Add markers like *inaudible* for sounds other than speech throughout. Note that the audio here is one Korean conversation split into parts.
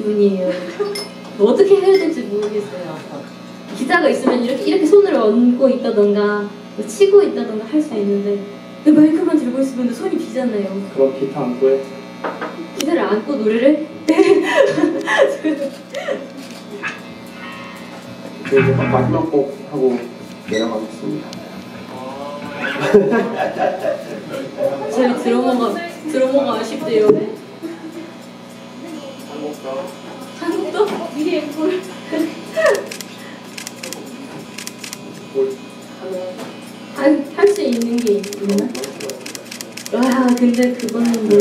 기분이에요. 뭐 어떻게 해야 될지 모르겠어요. 기타가 있으면 이렇게 이렇게 손을 얹고 있다던가 뭐 치고 있다던가 할 수 있는데 근데 마이크만 들고 있으면 손이 비잖아요. 그럼 기타 안 구해? 기타를 안고 노래를 그 이제 막 마지막 곡 하고 내려가겠습니다. 저희 드러머가 드러머가 아쉽대요. 한국도 위에 볼할수 있는 게 있나? 와 근데 그거는 뭐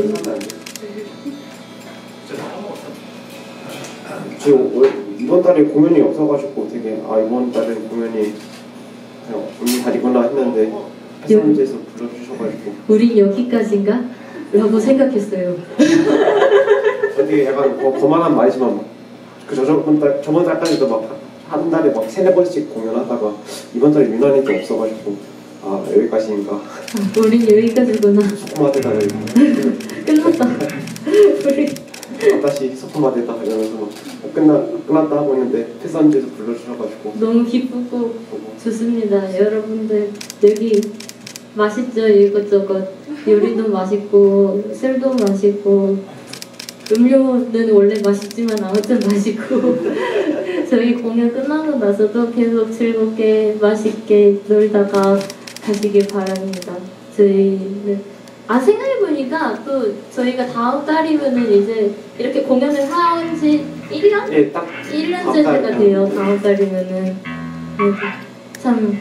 지금 올- 이번 달에 공연이 없어가지고 되게 아 이번 달에 공연이 그냥 없는 달이구나 했는데 패스한제에서 불러주셔가지고 우린 여기까지인가? 라고 생각했어요. *laughs* 되게 약간 거, 거만한 말이지만 막그 저번 달 저번 달까지도 막 한 달에 막 세네 번씩 공연하다가 이번 달에 유난히 좀 없어가지고 아 여기까지인가? 아, 우린 여기까지구나. 소품마대 다. 여기 *laughs* 끝났다. 우리 다시 소품마대다 이러면서 막 끝나 끝났다 하고 있는데 패스한제에서 불러주셔가지고. 너무 기쁘고 좋습니다. 여러분들 여기 맛있죠? 이것저것. 요리도 맛있고 술도 맛있고 음료는 원래 맛있지만 아무튼 맛있고 *laughs* 저희 공연 끝나고 나서도 계속 즐겁게 맛있게 놀다가 가시길 바랍니다. 저희는 아 생각해보니까 또 저희가 다음 달이면은 이제 이렇게 공연을 한지 1년? 예 딱 1년째가 돼요. 다음 달이면은 그래도 참,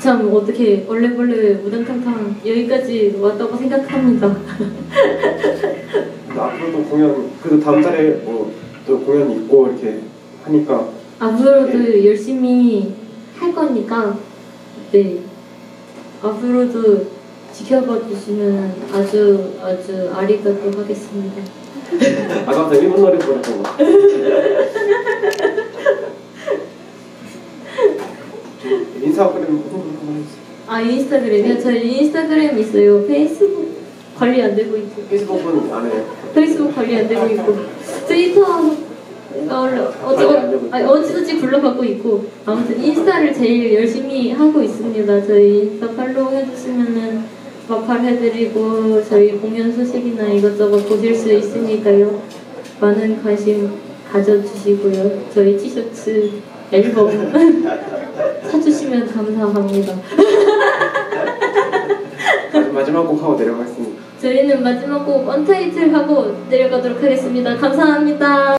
참 어떻게 얼레벌레 우당탕탕 여기까지 왔다고 생각합니다. *laughs* 앞으로도 공연 그래도 다음 달에 뭐 또 공연 있고 이렇게 하니까 앞으로도 열심히 할 거니까 네 앞으로도 지켜봐 주시면 아주 아주 아리가또 하겠습니다. 아까 나 일본 노래 부르던 거 인스타그램 한번 해주세요 아 인스타그램이요? 저희 인스타그램 있어요. 페이스북 관리 안 되고 있고. 페이스북은 안 해요 페이스북 관리 안 되고 있고 트위터 원래 어찌 아니 어찌저찌 굴러가고 있고 아무튼 인스타를 제일 열심히 하고 있습니다. 저희 인스타 팔로우 해주시면은 마팔 해드리고 저희 공연 소식이나 이것저것 보실 수 있으니까요. 많은 관심 가져주시고요. 저희 티셔츠 앨범 *laughs* 사주시면 감사합니다. *laughs* 마지막 곡 하고 내려가겠습니다 저희는 마지막 곡 원타이틀 하고 내려가도록 하겠습니다. 감사합니다.